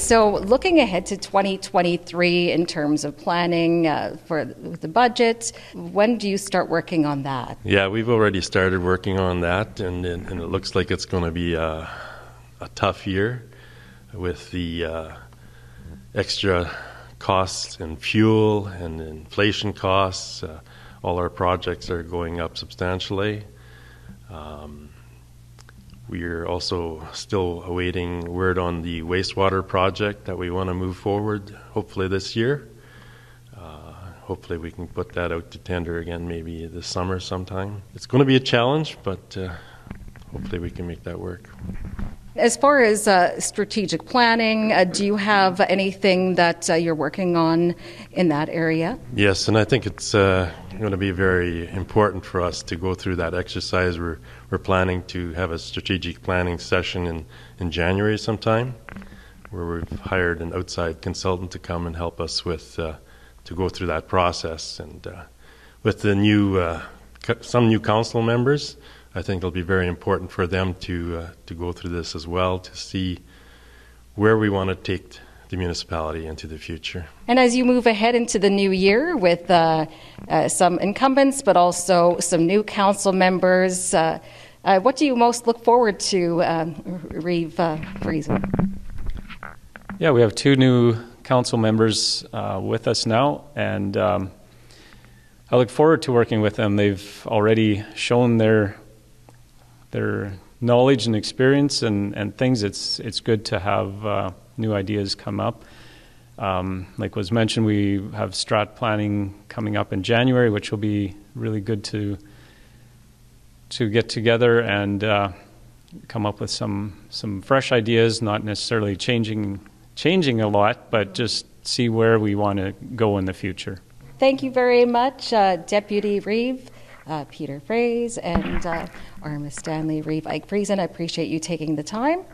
So, looking ahead to 2023 in terms of planning uh, for the budget, when do you start working on that? Yeah, we've already started working on that, and, and, and it looks like it's going to be a, a, tough year with the uh, extra costs in fuel and inflation costs. Uh, all our projects are going up substantially. Um, we're also still awaiting word on the wastewater project that we want to move forward, hopefully this year. Uh, hopefully, we can put that out to tender again maybe this summer sometime. It's going to be a challenge, but uh, hopefully, we can make that work. As far as uh, strategic planning, uh, do you have anything that uh, you're working on in that area? Yes, and I think it's uh, going to be very important for us to go through that exercise. We're, we're planning to have a strategic planning session in, in January sometime, where we've hired an outside consultant to come and help us with uh, to go through that process. And uh, with the new some new council members, I think it'll be very important for them to uh, to go through this as well to see where we want to take the municipality into the future. And as you move ahead into the new year with uh, uh, some incumbents, but also some new council members, uh, uh, what do you most look forward to, um, Reeve uh, Friesen? Yeah, we have two new council members with us now, and um, I look forward to working with them. They've already shown their their knowledge and experience and, and things, it's it's good to have uh, new ideas come up. Um, like was mentioned, we have strat planning coming up in January, which will be really good to to get together and uh, come up with some some fresh ideas. Not necessarily changing changing a lot, but just see where we want to go in the future. Thank you very much, uh, Deputy Reeve uh, Peter Froese and uh, RM Stanley Reeve Ike Friesen. I appreciate you taking the time.